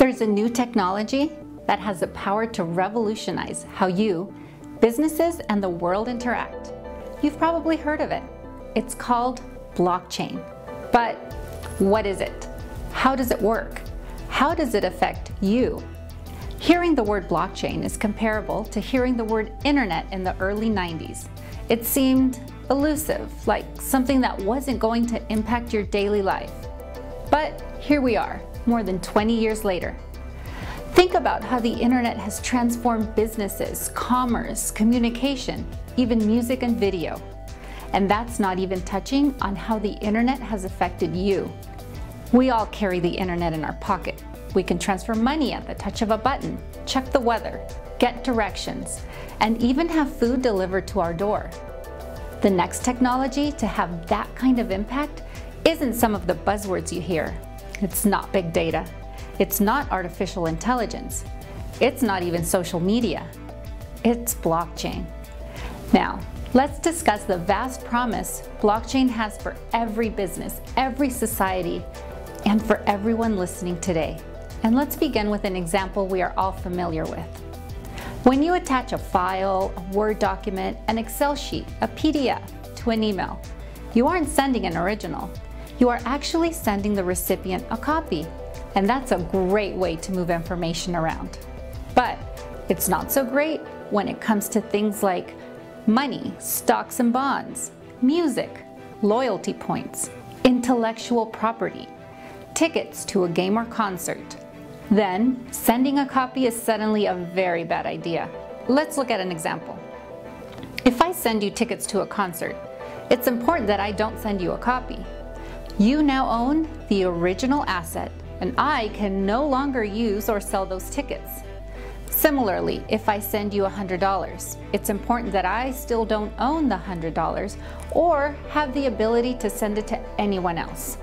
There's a new technology that has the power to revolutionize how you, businesses, and the world interact. You've probably heard of it. It's called blockchain. But what is it? How does it work? How does it affect you? Hearing the word blockchain is comparable to hearing the word internet in the early 90s. It seemed elusive, like something that wasn't going to impact your daily life. But here we are, more than 20 years later. Think about how the internet has transformed businesses, commerce, communication, even music and video. And that's not even touching on how the internet has affected you. We all carry the internet in our pocket. We can transfer money at the touch of a button, check the weather, get directions, and even have food delivered to our door. The next technology to have that kind of impact isn't some of the buzzwords you hear. It's not big data. It's not artificial intelligence. It's not even social media. It's blockchain. Now, let's discuss the vast promise blockchain has for every business, every society, and for everyone listening today. And let's begin with an example we are all familiar with. When you attach a file, a Word document, an Excel sheet, a PDF to an email, you aren't sending an original. You are actually sending the recipient a copy. And that's a great way to move information around. But it's not so great when it comes to things like money, stocks and bonds, music, loyalty points, intellectual property, tickets to a game or concert, then, sending a copy is suddenly a very bad idea. Let's look at an example. If I send you tickets to a concert, it's important that I don't send you a copy. You now own the original asset and I can no longer use or sell those tickets. Similarly, if I send you $100, it's important that I still don't own the $100 or have the ability to send it to anyone else.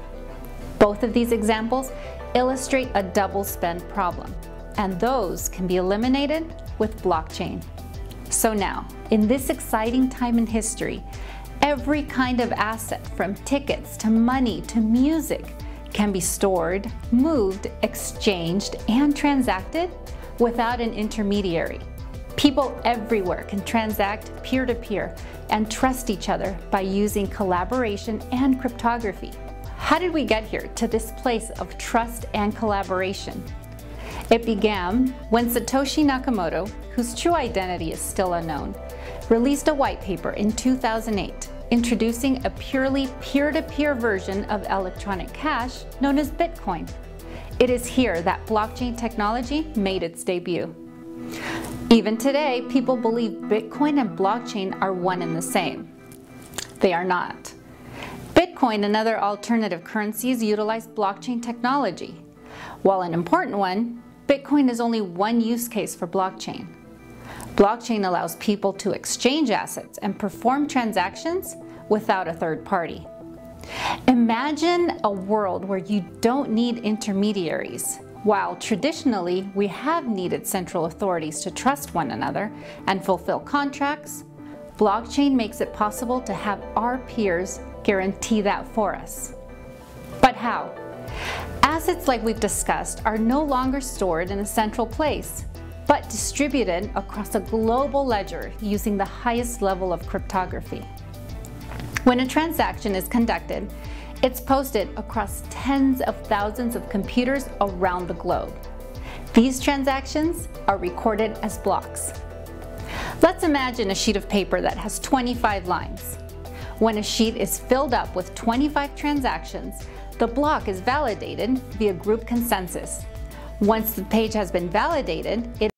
Both of these examples illustrate a double spend problem, and those can be eliminated with blockchain. So now, in this exciting time in history, every kind of asset from tickets to money to music can be stored, moved, exchanged, and transacted without an intermediary. People everywhere can transact peer-to-peer -peer and trust each other by using collaboration and cryptography. How did we get here to this place of trust and collaboration? It began when Satoshi Nakamoto, whose true identity is still unknown, released a white paper in 2008 introducing a purely peer-to-peer -peer version of electronic cash known as Bitcoin. It is here that blockchain technology made its debut. Even today, people believe Bitcoin and blockchain are one and the same. They are not. Bitcoin and other alternative currencies utilize blockchain technology. While an important one, Bitcoin is only one use case for blockchain. Blockchain allows people to exchange assets and perform transactions without a third party. Imagine a world where you don't need intermediaries. While traditionally we have needed central authorities to trust one another and fulfill contracts, blockchain makes it possible to have our peers guarantee that for us. But how? Assets like we've discussed are no longer stored in a central place, but distributed across a global ledger using the highest level of cryptography. When a transaction is conducted, it's posted across tens of thousands of computers around the globe. These transactions are recorded as blocks. Let's imagine a sheet of paper that has 25 lines. When a sheet is filled up with 25 transactions, the block is validated via group consensus. Once the page has been validated, it